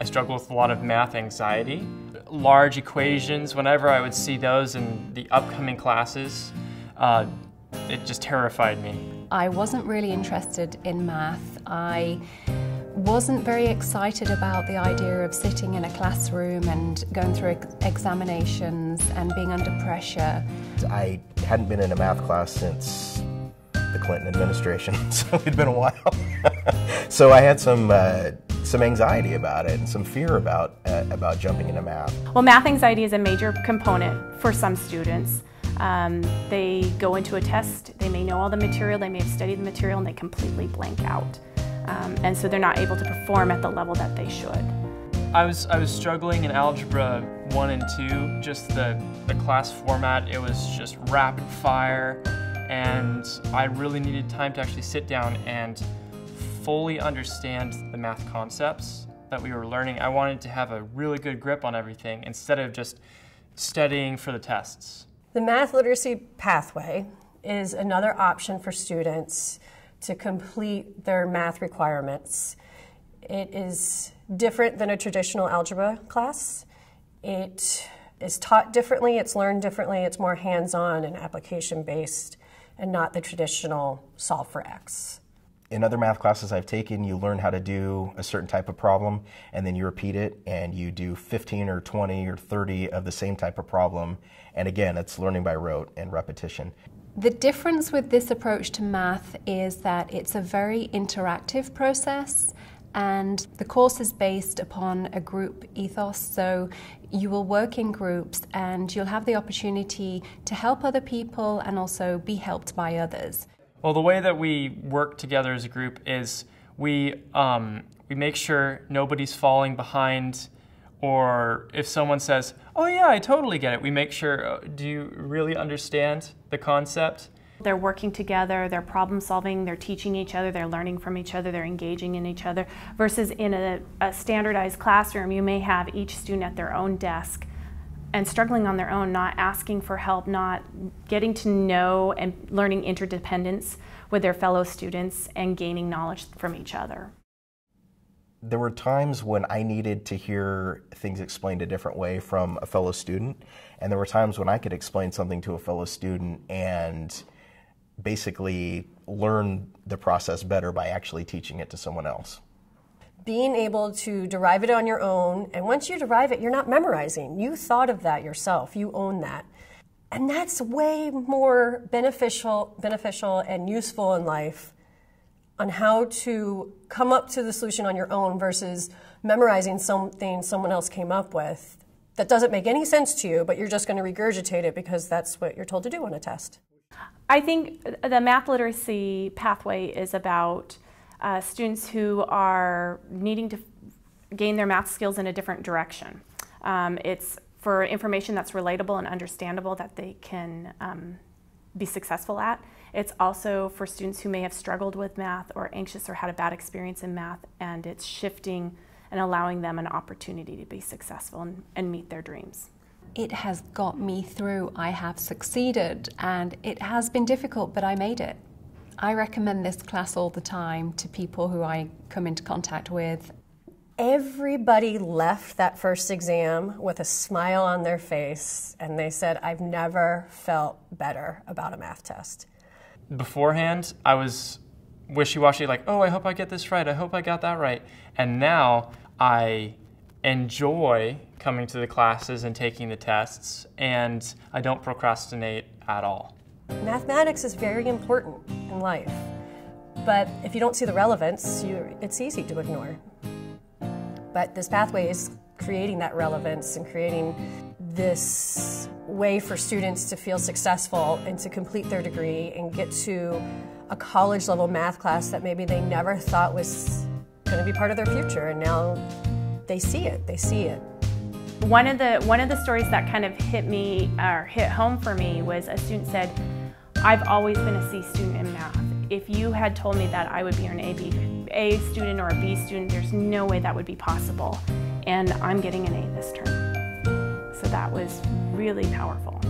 I struggled with a lot of math anxiety. Large equations, whenever I would see those in the upcoming classes, uh, it just terrified me. I wasn't really interested in math. I wasn't very excited about the idea of sitting in a classroom and going through ex examinations and being under pressure. I hadn't been in a math class since the Clinton administration, so it'd been a while. so I had some uh, some anxiety about it and some fear about uh, about jumping into math. Well, math anxiety is a major component for some students. Um, they go into a test, they may know all the material, they may have studied the material, and they completely blank out. Um, and so they're not able to perform at the level that they should. I was, I was struggling in Algebra 1 and 2, just the, the class format, it was just rapid fire, and I really needed time to actually sit down and fully understand the math concepts that we were learning. I wanted to have a really good grip on everything instead of just studying for the tests. The math literacy pathway is another option for students to complete their math requirements. It is different than a traditional algebra class. It is taught differently, it's learned differently, it's more hands-on and application-based and not the traditional solve for X. In other math classes I've taken, you learn how to do a certain type of problem and then you repeat it and you do 15 or 20 or 30 of the same type of problem. And again, it's learning by rote and repetition. The difference with this approach to math is that it's a very interactive process and the course is based upon a group ethos. So you will work in groups and you'll have the opportunity to help other people and also be helped by others. Well, the way that we work together as a group is we, um, we make sure nobody's falling behind, or if someone says, oh yeah, I totally get it, we make sure, uh, do you really understand the concept? They're working together, they're problem solving, they're teaching each other, they're learning from each other, they're engaging in each other. Versus in a, a standardized classroom, you may have each student at their own desk and struggling on their own, not asking for help, not getting to know and learning interdependence with their fellow students and gaining knowledge from each other. There were times when I needed to hear things explained a different way from a fellow student, and there were times when I could explain something to a fellow student and basically learn the process better by actually teaching it to someone else being able to derive it on your own. And once you derive it, you're not memorizing. You thought of that yourself. You own that. And that's way more beneficial, beneficial and useful in life on how to come up to the solution on your own versus memorizing something someone else came up with that doesn't make any sense to you, but you're just going to regurgitate it because that's what you're told to do on a test. I think the math literacy pathway is about uh, students who are needing to gain their math skills in a different direction. Um, it's for information that's relatable and understandable that they can um, be successful at. It's also for students who may have struggled with math or anxious or had a bad experience in math and it's shifting and allowing them an opportunity to be successful and, and meet their dreams. It has got me through. I have succeeded and it has been difficult, but I made it. I recommend this class all the time to people who I come into contact with. Everybody left that first exam with a smile on their face, and they said, I've never felt better about a math test. Beforehand, I was wishy washy, like, oh, I hope I get this right, I hope I got that right. And now I enjoy coming to the classes and taking the tests, and I don't procrastinate at all. Mathematics is very important in life, but if you don't see the relevance, you, it's easy to ignore. But this pathway is creating that relevance and creating this way for students to feel successful and to complete their degree and get to a college level math class that maybe they never thought was going to be part of their future and now they see it they see it one of the one of the stories that kind of hit me or hit home for me was a student said I've always been a C student in math. If you had told me that I would be an A, student or a B student, there's no way that would be possible. And I'm getting an A this term. So that was really powerful.